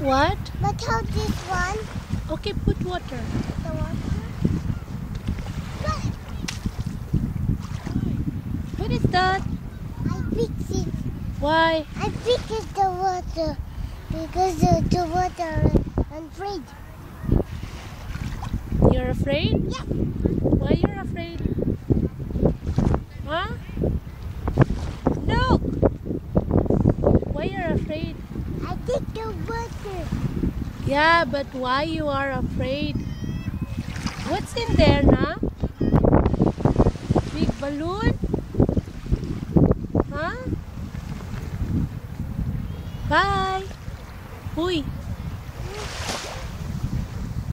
What? But how this one? Okay, put water. The water? What is that? I fix it. Why? I fix it the water because the, the water and fridge. You're afraid? Yeah. Why you're afraid? I did the water. Yeah, but why you are afraid? What's in there now? Big balloon? Huh? Bye. Hui.